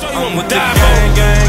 I'm with the gang, gang,